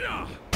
Yeah.